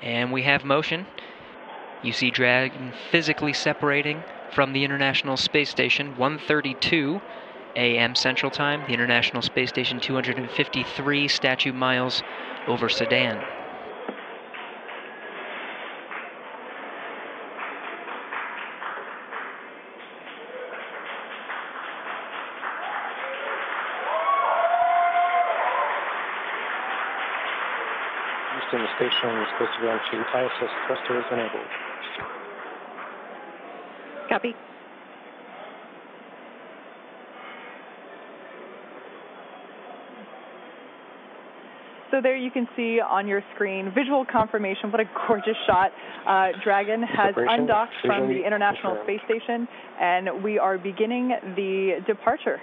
And we have motion. You see Dragon physically separating from the International Space Station 132 a.m. Central Time, the International Space Station 253 statute miles over Sedan. Houston, the station is supposed to go into ISS thrusters enabled. Copy. So there you can see on your screen visual confirmation. What a gorgeous shot. Uh, Dragon has undocked from the International. Space Station, and we are beginning the departure.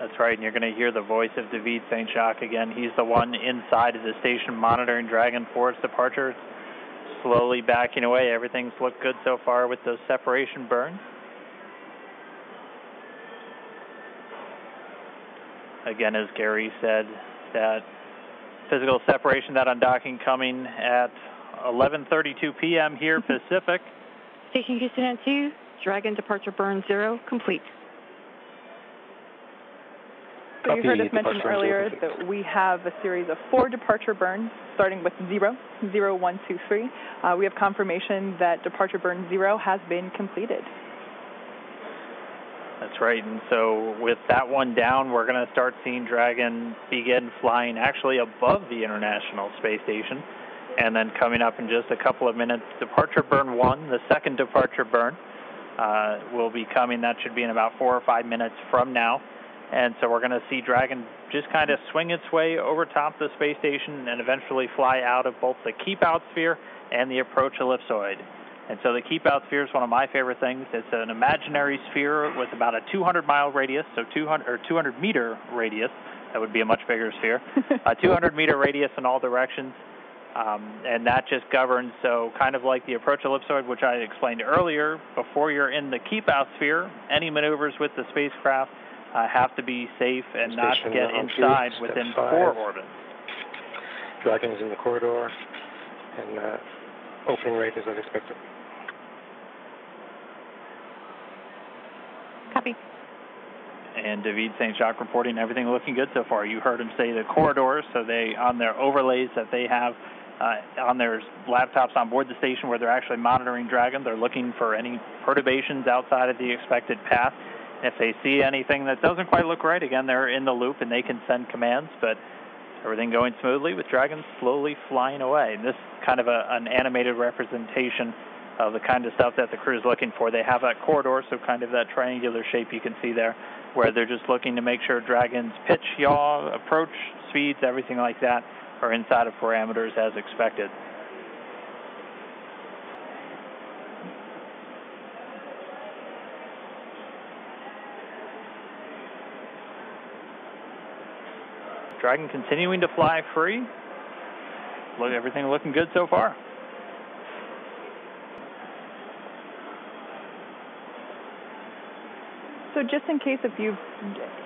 That's right, and you're going to hear the voice of David Saint-Jacques again. He's the one inside of the station monitoring Dragon for its departure. Slowly backing away. Everything's looked good so far with those separation burns. Again, as Gary said, that physical separation, that undocking coming at 11:32 p.m. here mm-hmm. Pacific. Station Houston at 2, Dragon departure burn 0, complete. So you heard us mention earlier that we have a series of four departure burns, starting with zero, zero, one, two, three. Uh, we have confirmation that departure burn zero has been completed. That's right. And so with that one down, we're going to start seeing Dragon begin flying actually above the International Space Station. And then coming up in just a couple of minutes, departure burn one, the second departure burn, uh, will be coming. That should be in about four or five minutes from now. And so we're going to see Dragon just kind of swing its way over top the space station and eventually fly out of both the keep out sphere and the approach ellipsoid. And so the keep out sphere is one of my favorite things. It's an imaginary sphere with about a 200 mile radius, so 200 or 200 meter radius. That would be a much bigger sphere. a 200 meter radius in all directions. Um, and that just governs, so kind of like the approach ellipsoid, which I explained earlier, before you're in the keep out sphere, any maneuvers with the spacecraft uh, have to be safe and not get on two, inside step within five. core orbit. Dragon is in the corridor, and uh, opening rate is as expected. Copy. and David Saint-Jacques reporting everything looking good so far. You heard him say the corridors, so they on their overlays that they have uh, on their laptops on board the station where they're actually monitoring Dragon, they're looking for any perturbations outside of the expected path. If they see anything that doesn't quite look right, again, they're in the loop and they can send commands, but everything going smoothly with Dragon slowly flying away. And this kind of a, an animated representation of the kind of stuff that the crew is looking for. They have that corridor, so kind of that triangular shape you can see there, where they're just looking to make sure Dragon's pitch, yaw, approach, speeds, everything like that are inside of parameters as expected. Dragon continuing to fly free. Look, everything looking good so far. So just in case if you've,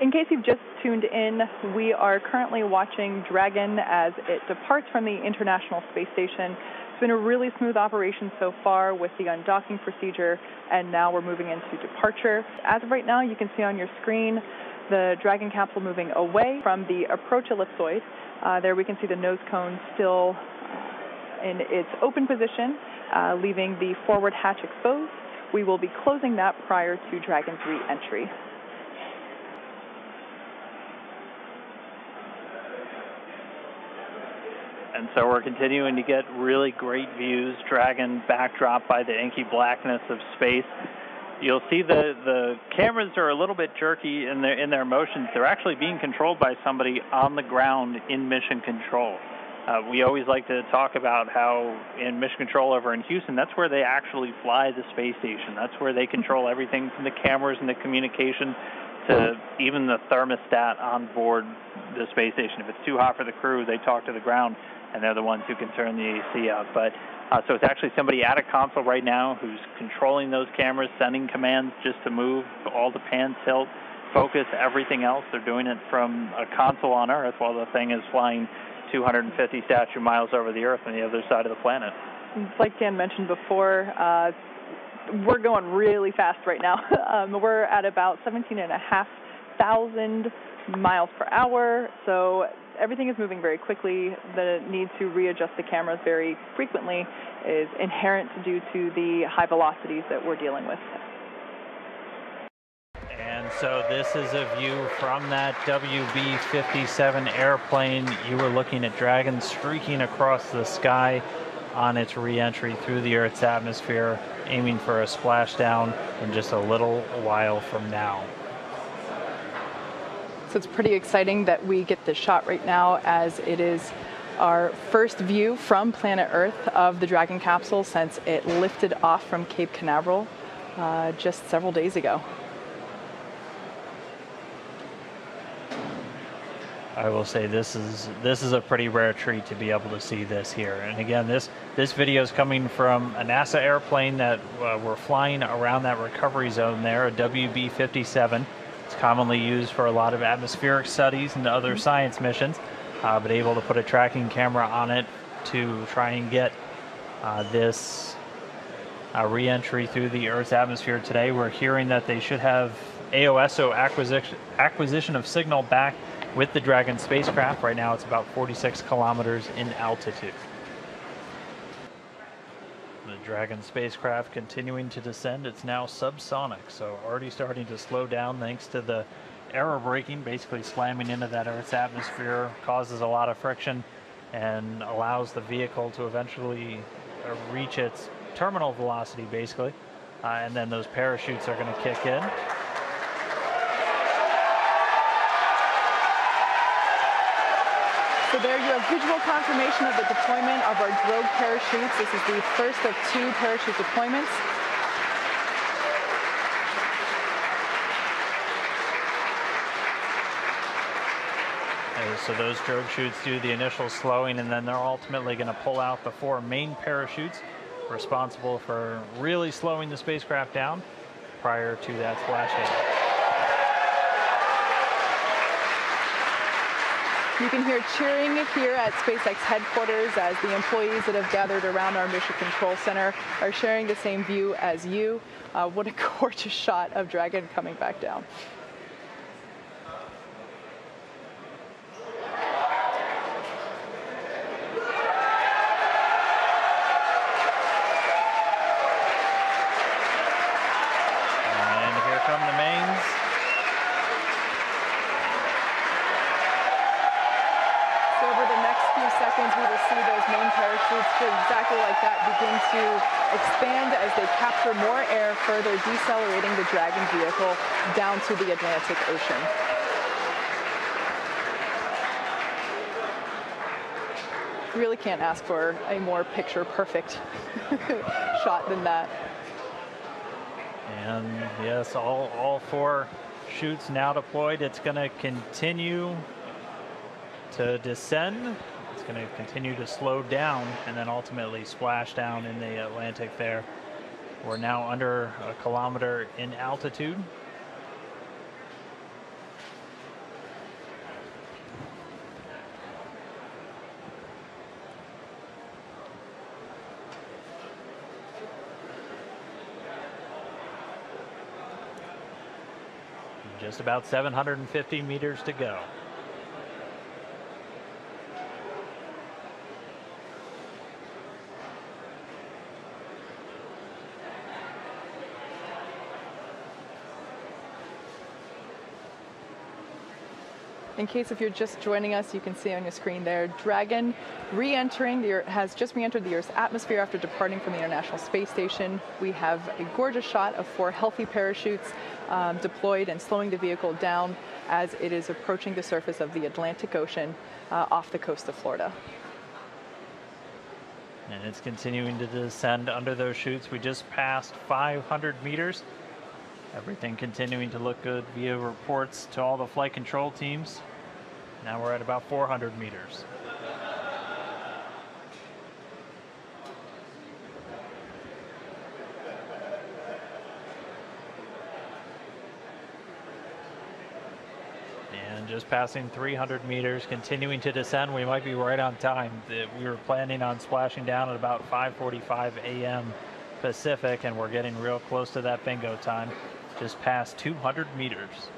in case you've just tuned in, we are currently watching Dragon as it departs from the International Space Station. It's been a really smooth operation so far with the undocking procedure, and now we're moving into departure. As of right now, you can see on your screen the Dragon capsule moving away from the approach ellipsoid. Uh, there we can see the nose cone still uh, in its open position, uh, leaving the forward hatch exposed. We will be closing that prior to Dragon's re-entry. And so we're continuing to get really great views. Dragon backdrop by the inky blackness of space. You'll see the, the cameras are a little bit jerky in their in their motions. They're actually being controlled by somebody on the ground in mission control. Uh, we always like to talk about how in mission control over in Houston, that's where they actually fly the space station. That's where they control everything from the cameras and the communication to even the thermostat on board the space station. If it's too hot for the crew, they talk to the ground, and they're the ones who can turn the AC up. But uh, so it's actually somebody at a console right now who's controlling those cameras, sending commands just to move all the pan tilt, focus everything else. They're doing it from a console on Earth while the thing is flying 250 statute miles over the Earth on the other side of the planet. Like Dan mentioned before, uh, we're going really fast right now. um, we're at about 17 and a half thousand miles per hour, so everything is moving very quickly. The need to readjust the cameras very frequently is inherent due to the high velocities that we're dealing with. And so this is a view from that WB-57 airplane. You were looking at Dragon streaking across the sky on its reentry through the Earth's atmosphere, aiming for a splashdown in just a little while from now. So it's pretty exciting that we get this shot right now as it is our first view from planet Earth of the Dragon capsule since it lifted off from Cape Canaveral uh, just several days ago. I will say this is this is a pretty rare treat to be able to see this here. And again, this this video is coming from a NASA airplane that uh, we're flying around that recovery zone there, a WB-57. It's commonly used for a lot of atmospheric studies and other science missions, uh, but able to put a tracking camera on it to try and get uh, this uh, reentry through the Earth's atmosphere today. We're hearing that they should have AOSO acquisition, acquisition of signal back with the Dragon spacecraft. Right now it's about 46 kilometers in altitude. The Dragon spacecraft continuing to descend. It's now subsonic, so already starting to slow down thanks to the aerobraking, basically slamming into that Earth's atmosphere, causes a lot of friction and allows the vehicle to eventually uh, reach its terminal velocity, basically. Uh, and then those parachutes are going to kick in. So there you have visual confirmation of the deployment of our drogue parachutes. This is the first of two parachute deployments. So those drogue chutes do the initial slowing and then they're ultimately going to pull out the four main parachutes responsible for really slowing the spacecraft down prior to that splashdown. You can hear cheering here at SpaceX headquarters as the employees that have gathered around our Mission Control Center are sharing the same view as you. Uh, what a gorgeous shot of Dragon coming back down. exactly like that begin to expand as they capture more air, further decelerating the Dragon vehicle down to the Atlantic Ocean. Really can't ask for a more picture perfect shot than that. And yes, all, all four chutes now deployed. It's going to continue to descend it's going to continue to slow down and then ultimately splash down in the Atlantic there. We're now under a kilometer in altitude. Just about 750 meters to go. In case if you're just joining us, you can see on your screen there, Dragon re-entering the Earth, has just re-entered the Earth's atmosphere after departing from the International Space Station. We have a gorgeous shot of four healthy parachutes um, deployed and slowing the vehicle down as it is approaching the surface of the Atlantic Ocean uh, off the coast of Florida. And it's continuing to descend under those chutes. We just passed 500 meters. Everything continuing to look good via reports to all the flight control teams. Now we're at about 400 meters. And just passing 300 meters, continuing to descend. We might be right on time. We were planning on splashing down at about 5:45 a.m. Pacific, and we're getting real close to that bingo time. Just past 200 meters.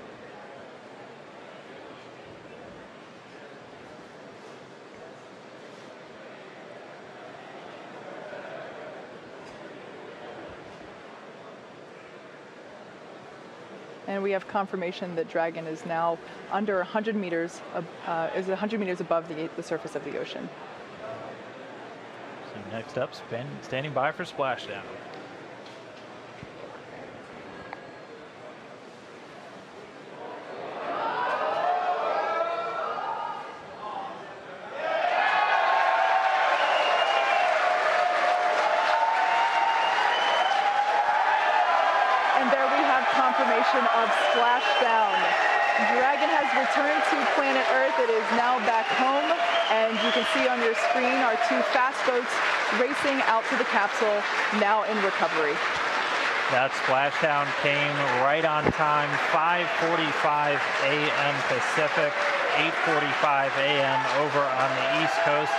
and we have confirmation that Dragon is now under 100 meters, uh, is 100 meters above the, the surface of the ocean. So next up, standing by for splashdown. of splashdown. Returned to planet Earth. It is now back home, and you can see on your screen our two fast boats racing out to the capsule, now in recovery. That splashdown came right on time, 5.45 a.m. Pacific, 8.45 a.m. over on the East Coast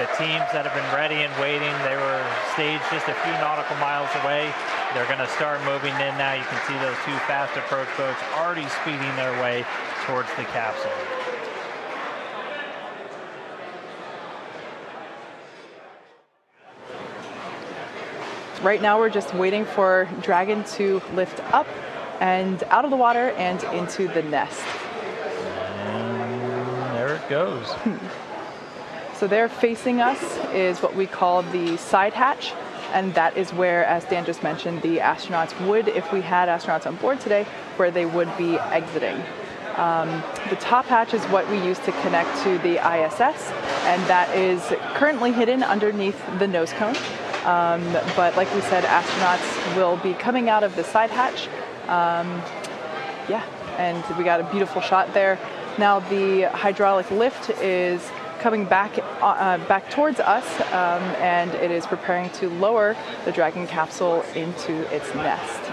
the teams that have been ready and waiting, they were staged just a few nautical miles away. They're going to start moving in now. You can see those two fast approach boats already speeding their way towards the capsule. Right now we're just waiting for Dragon to lift up and out of the water and into the nest. And there it goes. So there facing us is what we call the side hatch, and that is where, as Dan just mentioned, the astronauts would, if we had astronauts on board today, where they would be exiting. Um, the top hatch is what we use to connect to the ISS, and that is currently hidden underneath the nose cone. Um, but like we said, astronauts will be coming out of the side hatch. Um, yeah, and we got a beautiful shot there. Now the hydraulic lift is coming back uh, uh, back towards us, um, and it is preparing to lower the Dragon capsule into its nest.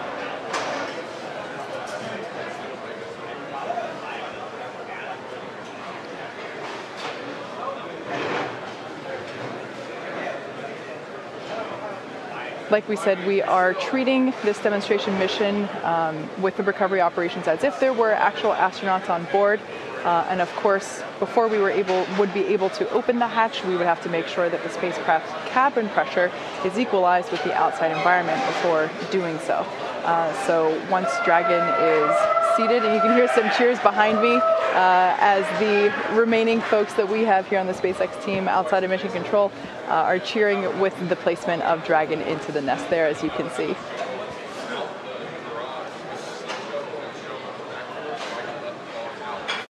Like we said, we are treating this demonstration mission um, with the recovery operations as if there were actual astronauts on board. Uh, and of course, before we were able would be able to open the hatch, we would have to make sure that the spacecraft's cabin pressure is equalized with the outside environment before doing so. Uh, so once Dragon is seated, and you can hear some cheers behind me uh, as the remaining folks that we have here on the SpaceX team outside of Mission Control uh, are cheering with the placement of Dragon into the nest there, as you can see.